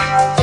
Bye.